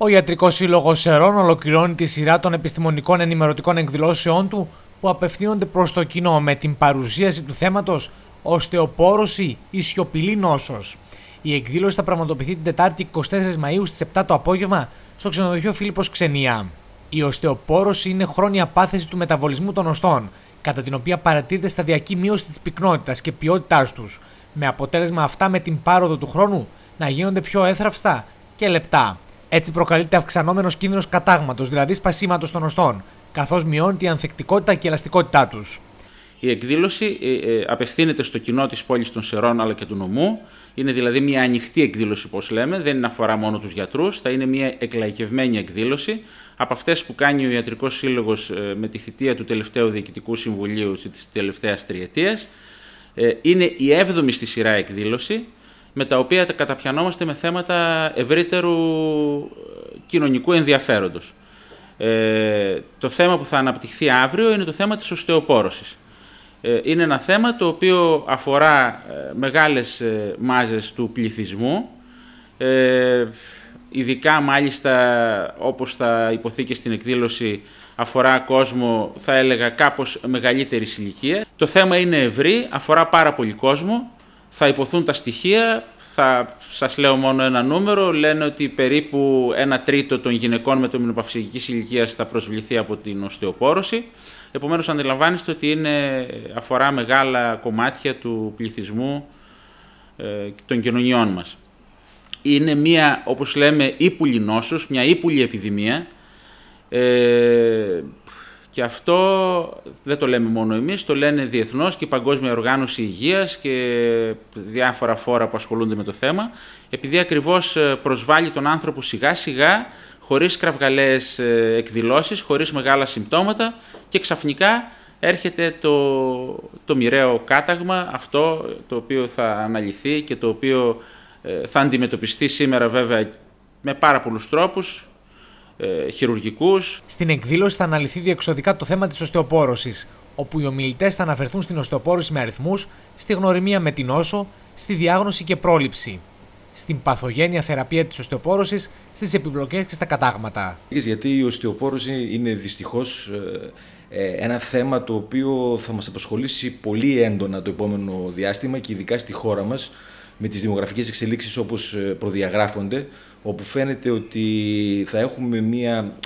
Ο Ιατρικός Σύλλογος Σερών ολοκληρώνει τη σειρά των επιστημονικών ενημερωτικών εκδηλώσεών του που απευθύνονται προς το κοινό με την παρουσίαση του θέματος Οστεοπόρωση ή σιωπηλή νόσος. Η εκδήλωση θα πραγματοποιηθεί την Τετάρτη 24 Μαου στις 7 το απόγευμα στο ξενοδοχείο Φίλιππος Ξενία. Η οστεοπόρωση είναι χρόνια πάθηση του μεταβολισμού των οστών, κατά την οποία παρατηρείται σταδιακή μείωση της πυκνότητας και ποιότητάς τους, με αποτέλεσμα αυτά με την πάροδο του χρόνου να γίνονται πιο έθραυστα και λεπτά. Έτσι προκαλείται αυξανόμενος κίνδυνος κατάγματος, δηλαδή σπασίματος των οστών, καθώς μειώνεται η ανθεκτικότητα και η ελαστικότητά τους. Η εκδήλωση ε, ε, απευθύνεται στο κοινό της πόλης των Σερών αλλά και του νομού. Είναι δηλαδή μια ανοιχτή εκδήλωση, όπως λέμε, δεν αφορά μόνο τους γιατρούς. Θα είναι μια εκλαϊκευμένη εκδήλωση από αυτές που κάνει ο Ιατρικός Σύλλογος ε, με τη θητεία του τελευταίου Διοικητικού Συμβουλίου της τελευταίας τριετίας. Είναι η έβδομη στη σειρά εκδήλωση με τα οποία καταπιανόμαστε με θέματα ευρύτερου κοινωνικού ενδιαφέροντος. Ε, το θέμα που θα αναπτυχθεί αύριο είναι το θέμα της οστεοπόρωσης. Ε, είναι ένα θέμα το οποίο αφορά ε, μεγάλες ε, μάζες του πληθυσμού, ε, ειδικά μάλιστα όπως θα υποθεί και στην εκδήλωση αφορά κόσμο, θα έλεγα, κάπως μεγαλύτερης ηλικίας. Το θέμα είναι ευρύ, αφορά πάρα πολύ κόσμο, θα υποθούν τα στοιχεία, θα σας λέω μόνο ένα νούμερο, λένε ότι περίπου ένα τρίτο των γυναικών με το μηνοπαυσικής ηλικίας θα προσβληθεί από την οστεοπόρωση. Επομένως αντιλαμβάνεστε ότι είναι, αφορά μεγάλα κομμάτια του πληθυσμού ε, των κοινωνιών μας. Είναι μια, όπως λέμε, ύπουλη νόσος, μια ύπουλη επιδημία, ε, και αυτό δεν το λέμε μόνο εμείς, το λένε διεθνώς και η Παγκόσμια Οργάνωση Υγείας και διάφορα φόρα που ασχολούνται με το θέμα, επειδή ακριβώς ε, προσβάλλει τον άνθρωπο σιγά σιγά, χωρίς κραυγαλαίες ε, εκδηλώσεις, χωρίς μεγάλα συμπτώματα και ξαφνικά έρχεται το, το μοιραίο κάταγμα, αυτό το οποίο θα αναλυθεί και το οποίο ε, θα αντιμετωπιστεί σήμερα βέβαια με πάρα πολλούς τρόπους, ε, χειρουργικούς. Στην εκδήλωση θα αναλυθεί διεξοδικά το θέμα της οστεοπόρωσης, όπου οι ομιλητές θα αναφερθούν στην οστεοπόρωση με αριθμούς, στη γνωριμία με την όσο, στη διάγνωση και πρόληψη, στην παθογένεια θεραπεία της οστεοπόρωσης, στις επιπλοκές και στα κατάγματα. Γιατί η οστεοπόρωση είναι δυστυχώς ε, ε, ένα θέμα το οποίο θα μας απασχολήσει πολύ έντονα το επόμενο διάστημα και ειδικά στη χώρα μας με τις δημογραφικές εξελίξεις όπως ε, προδιαγράφονται, όπου φαίνεται ότι θα έχουμε μία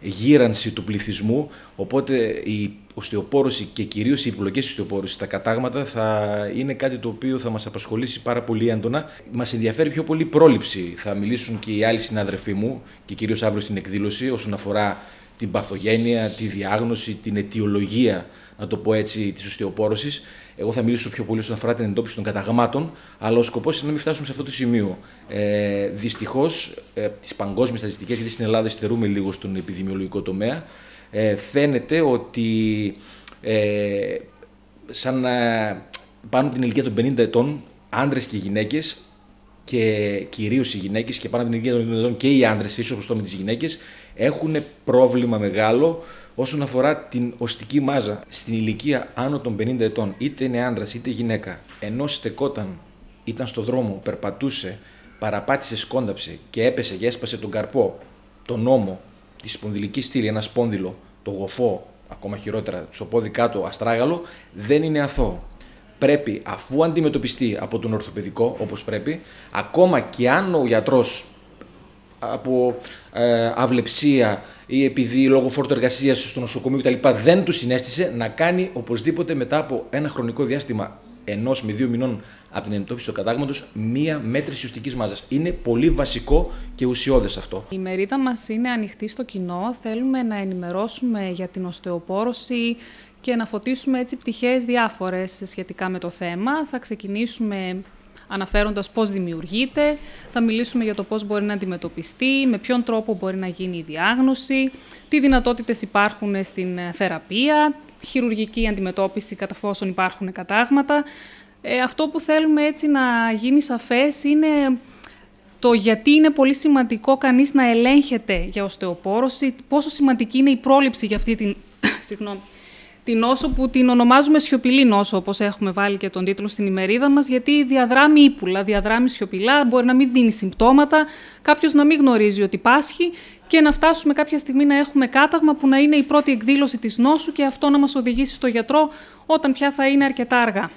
γύρανση του πληθυσμού, οπότε η οστεοπόρωση και κυρίως οι επιλογές της οστεοπόρωσης στα κατάγματα θα είναι κάτι το οποίο θα μας απασχολήσει πάρα πολύ έντονα. Μας ενδιαφέρει πιο πολύ πρόληψη. Θα μιλήσουν και οι άλλοι συνάδελφοί μου και κυρίως αύριο στην εκδήλωση όσον αφορά την παθογένεια, τη διάγνωση, την αιτιολογία, να το πω έτσι, της οστεοπόρωσης εγώ θα μιλήσω πιο πολύ όσον αφορά την εντόπιση των καταγμάτων, αλλά ο σκοπός είναι να μην φτάσουμε σε αυτό το σημείο. Ε, Δυστυχώς, ε, τις παγκόσμιες στατιστικές, γιατί στην Ελλάδα στερούμε λίγο στον επιδημιολογικό τομέα, ε, φαίνεται ότι ε, σαν ε, πάνω την ηλικία των 50 ετών, άντρε και γυναίκες, και κυρίως οι γυναίκες και πάνω την ηλικία των 50 ετών και οι άντρες, ίσως με τις γυναίκες, έχουν πρόβλημα μεγάλο όσον αφορά την οστική μάζα στην ηλικία άνω των 50 ετών, είτε είναι άντρας είτε γυναίκα, ενώ στεκόταν, ήταν στο δρόμο, περπατούσε, παραπάτησε, σκόνταψε και έπεσε και έσπασε τον καρπό, τον νόμο, της σπονδυλικής στήλη, ένα σπόνδυλο, το γοφό, ακόμα χειρότερα, το σωπόδι κάτω, αστράγαλο, δεν είναι αθώο. Πρέπει, αφού αντιμετωπιστεί από τον ορθοπαιδικό, όπως πρέπει, ακόμα και αν ο γιατρός από ε, αυλεψία ή επειδή λόγω φόρτου εργασίας στο νοσοκομείο κτλ. δεν του συνέστησε να κάνει οπωσδήποτε μετά από ένα χρονικό διάστημα ενός με δύο μηνών από την εντόπιση του κατάγματος μία μέτρηση ουστική μάζας. Είναι πολύ βασικό και ουσιώδες αυτό. Η μερίδα μας είναι ανοιχτή στο κοινό. Θέλουμε να ενημερώσουμε για την οστεοπόρωση και να φωτίσουμε έτσι πτυχές διάφορες σχετικά με το θέμα. Θα ξεκινήσουμε αναφέροντας πώς δημιουργείται, θα μιλήσουμε για το πώς μπορεί να αντιμετωπιστεί, με ποιον τρόπο μπορεί να γίνει η διάγνωση, τι δυνατότητες υπάρχουν στην θεραπεία, χειρουργική αντιμετώπιση κατά φόσον υπάρχουν κατάγματα. Ε, αυτό που θέλουμε έτσι να γίνει σαφές είναι το γιατί είναι πολύ σημαντικό κανείς να ελέγχεται για οστεοπόρωση, πόσο σημαντική είναι η πρόληψη για αυτή την, την νόσο που την ονομάζουμε σιωπηλή νόσο, όπως έχουμε βάλει και τον τίτλο στην ημερίδα μας, γιατί διαδράμει ύπουλα, διαδράμει σιωπηλά, μπορεί να μην δίνει συμπτώματα, κάποιος να μην γνωρίζει ότι πάσχει και να φτάσουμε κάποια στιγμή να έχουμε κάταγμα που να είναι η πρώτη εκδήλωση της νόσου και αυτό να μας οδηγήσει στο γιατρό όταν πια θα είναι αρκετά αργά.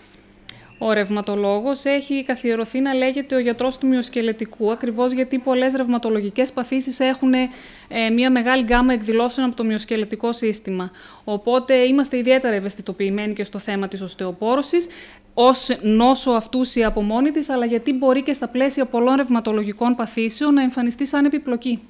Ο ρευματολόγος έχει καθιερωθεί να λέγεται ο γιατρός του μυοσκελετικού, ακριβώς γιατί πολλές ρευματολογικές παθήσεις έχουν ε, μια μεγάλη γκάμα εκδηλώσεων από το μυοσκελετικό σύστημα. Οπότε είμαστε ιδιαίτερα ευαισθητοποιημένοι και στο θέμα της οστεοπόρωσης, ως νόσο αυτούσια από μόνη της, αλλά γιατί μπορεί και στα πλαίσια πολλών ρευματολογικών παθήσεων να εμφανιστεί σαν επιπλοκή.